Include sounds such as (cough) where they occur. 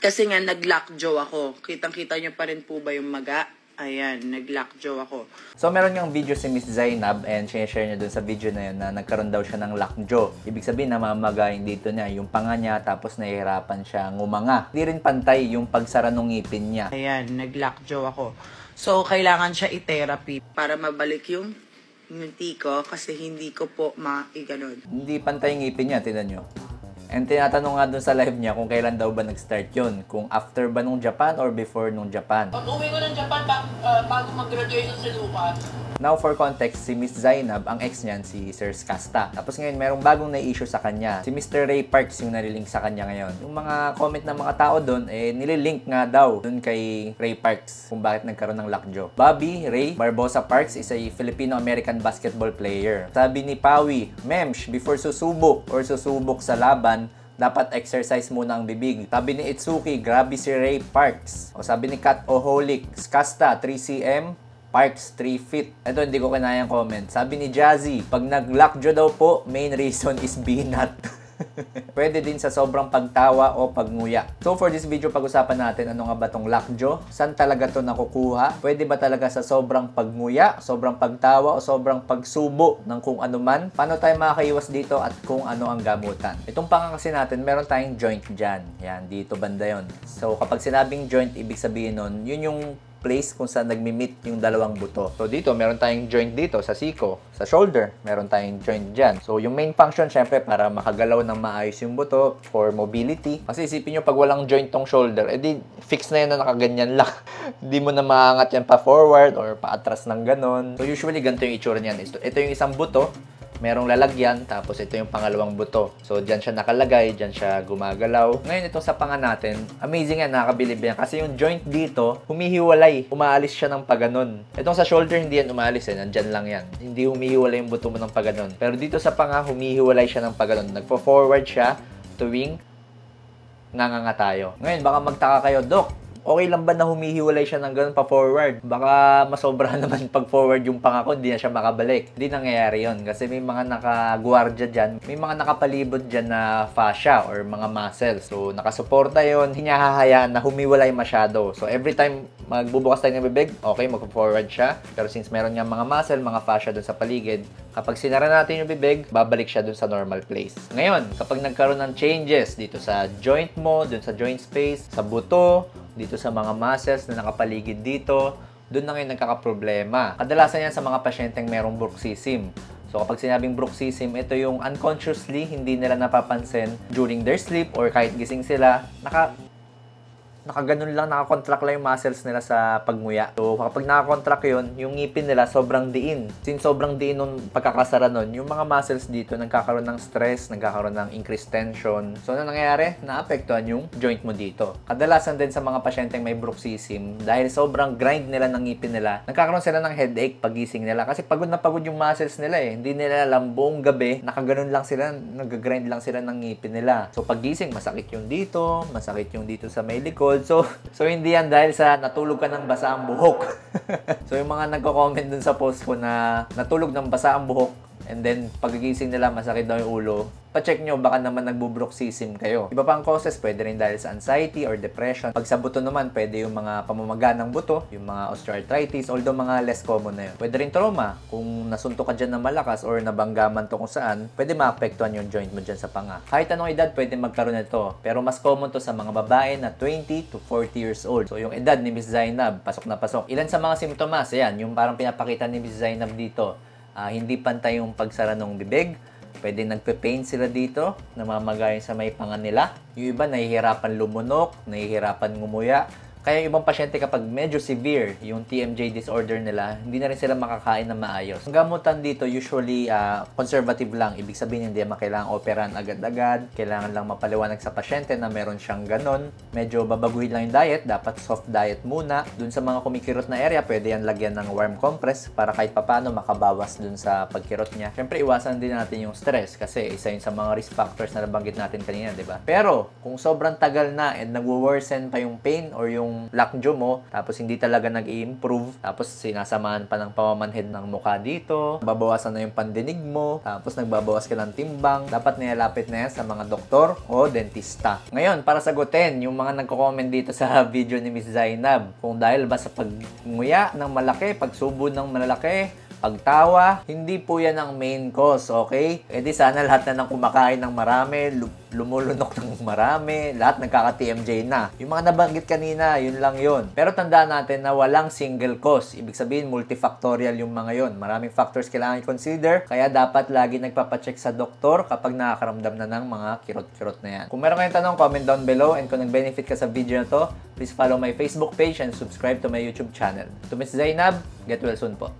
Kasi nga, nag-lockjaw ako. Kitang-kita nyo pa rin po ba yung maga? Ayan, nag-lockjaw ako. So, meron niyang video si Miss Zainab and share niya dun sa video na yun na nagkaroon daw siya ng lockjaw. Ibig sabihin, namamagayin dito niya yung panga niya tapos nahihirapan siya ngumanga. Hindi rin pantay yung pagsara ng ngipin niya. Ayan, nag-lockjaw ako. So, kailangan siya i-therapy para mabalik yung ngiti ko kasi hindi ko po ma-iganon. Hindi pantay yung ngipin niya, tinan nyo. And tinatanong nga dun sa live niya kung kailan daw ba nag-start yun. Kung after ba nung Japan or before nung Japan. Pag uwi ko ng Japan, ba, uh, bago mag-graduation sa Lucas, Now, for context, si Miss Zainab, ang ex niyan, si Sir Skasta. Tapos ngayon, merong bagong na-issue sa kanya. Si Mr. Ray Parks yung nalilink sa kanya ngayon. Yung mga comment ng mga tao doon, eh, nililink nga daw doon kay Ray Parks kung bakit nagkaroon ng lockjaw. Bobby Ray Barbosa Parks is a Filipino-American basketball player. Sabi ni Pawi, Memsh, before susubok or susubok sa laban, dapat exercise muna ang bibig. Sabi ni Itsuki, grabe si Ray Parks. O sabi ni Kat Oholic, Skasta, 3cm, Parks 3 feet. Ito hindi ko kinayang comment. Sabi ni Jazzy, pag nag-lockjaw daw po, main reason is binat. (laughs) Pwede din sa sobrang pagtawa o pagnguya. So for this video, pag-usapan natin ano nga ba tong lockjaw? Saan talaga to nakukuha? Pwede ba talaga sa sobrang pagnguya, sobrang pagtawa o sobrang pagsubo ng kung ano man? Paano tayo makakaiwas dito at kung ano ang gamutan? Itong panga kasi natin, meron tayong joint dyan. Yan, dito banda yon. So kapag sinabing joint, ibig sabihin nun, yun yung place kung saan nagmi-meet yung dalawang buto. So dito, meron tayong joint dito sa siko, sa shoulder, meron tayong joint dyan. So yung main function, syempre, para makagalaw ng maayos yung buto for mobility. Kasi isipin nyo, pag walang joint tong shoulder, edi fix na yan na nakaganyan lang. (laughs) Hindi mo na maangat yan pa forward or pa atras ng ganon. So usually, ganito yung itsura niyan. Ito yung isang buto, merong lalagyan, tapos ito yung pangalawang buto. So, dyan siya nakalagay, dyan siya gumagalaw. Ngayon, itong sa panga natin, amazing yan, nakakabilib yan. Kasi yung joint dito, humihiwalay. Umaalis siya ng paganon. Itong sa shoulder, hindi yan umaalis eh. Nandyan lang yan. Hindi humihiwalay yung buto mo ng paganon. Pero dito sa panga, humihiwalay siya ng paganon. Nagpo-forward siya tuwing nganganga tayo. Ngayon, baka magtaka kayo, Dok, okay lang ba na humihiwalay siya ng ganun pa forward? Baka masobra (laughs) naman pag forward yung pangako, hindi na siya makabalik. Hindi nangyayari yon kasi may mga nakagwardya dyan, may mga nakapalibot dyan na fascia or mga muscles. So, nakasuporta yon hindi niya hahayaan na humiwalay masyado. So, every time magbubukas tayo ng bibig, okay, magpo-forward siya. Pero since meron niya mga muscle, mga fascia dun sa paligid, kapag sinara natin yung bibig, babalik siya dun sa normal place. Ngayon, kapag nagkaroon ng changes dito sa joint mo, dun sa joint space, sa buto, dito sa mga muscles na nakapaligid dito, doon na ngayon nagkakaproblema. Kadalasan yan sa mga pasyenteng merong bruxism. So kapag sinabing bruxism, ito yung unconsciously hindi nila napapansin during their sleep or kahit gising sila, naka nakaganon lang, nakakontract lang yung muscles nila sa pagmuya. So, kapag nakakontract yun, yung ngipin nila sobrang diin. Since sobrang diin nung pagkakasara nun, yung mga muscles dito nagkakaroon ng stress, nagkakaroon ng increased tension. So, ano nangyayari? Naapektuhan yung joint mo dito. Kadalasan din sa mga pasyenteng may bruxism, dahil sobrang grind nila ng ngipin nila, nagkakaroon sila ng headache pagising nila. Kasi pagod na pagod yung muscles nila eh. Hindi nila alam buong gabi, nakaganon lang sila, nag-grind lang sila ng ngipin nila. So, pagising, masakit yung dito, masakit yung dito sa may likod, So, (laughs) so hindi yan dahil sa natulog ka ng basa ang buhok. (laughs) so, yung mga nagko-comment dun sa post ko na natulog ng basa ang buhok, and then pagigising nila masakit daw yung ulo, pa-check nyo, baka naman nagbubruxism kayo. Iba pang causes, pwede rin dahil sa anxiety or depression. Pag sa buto naman, pwede yung mga pamamaga ng buto, yung mga osteoarthritis, although mga less common na yun. Pwede rin trauma, kung nasuntok ka dyan ng malakas or nabanggaman to kung saan, pwede maapektuhan yung joint mo dyan sa panga. Kahit anong edad, pwede magkaroon nito. Pero mas common to sa mga babae na 20 to 40 years old. So yung edad ni Miss Zainab, pasok na pasok. Ilan sa mga simptomas? Ayan, yung parang pinapakita ni Miss Zainab dito. Uh, hindi pantay yung pagsara ng bibig, Pwede nagpe-pain sila dito, namamagayon sa may panga nila. Yung iba nahihirapan lumunok, nahihirapan ngumuya. Kaya yung ibang pasyente kapag medyo severe yung TMJ disorder nila, hindi na rin sila makakain na maayos. Ang gamutan dito usually uh, conservative lang. Ibig sabihin hindi naman kailangan operan agad-agad. Kailangan lang mapaliwanag sa pasyente na meron siyang ganon. Medyo babaguhin lang yung diet. Dapat soft diet muna. Dun sa mga kumikirot na area, pwede yan lagyan ng warm compress para kahit papano makabawas dun sa pagkirot niya. Siyempre, iwasan din natin yung stress kasi isa yun sa mga risk factors na nabanggit natin kanina, di ba? Pero, kung sobrang tagal na and nagwo-worsen pa yung pain or yung yung lockjaw mo, tapos hindi talaga nag-i-improve, tapos sinasamahan pa ng pamamanhid ng mukha dito, babawasan na yung pandinig mo, tapos nagbabawas ka ng timbang, dapat nilalapit na yan sa mga doktor o dentista. Ngayon, para sagutin yung mga nagko-comment dito sa (laughs) video ni Miss Zainab, kung dahil ba sa pagnguya ng malaki, pagsubo ng malaki, pagtawa, hindi po yan ang main cause, okay? E di sana lahat na ng kumakain ng marami, lu- lumulunok ng marami, lahat nagkaka-TMJ na. Yung mga nabanggit kanina, yun lang yun. Pero tandaan natin na walang single cause. Ibig sabihin, multifactorial yung mga yun. Maraming factors kailangan i-consider, kaya dapat lagi nagpapacheck sa doktor kapag nakakaramdam na ng mga kirot-kirot na yan. Kung meron kayong tanong, comment down below. And kung nag-benefit ka sa video na to, please follow my Facebook page and subscribe to my YouTube channel. To Miss Zainab, get well soon po.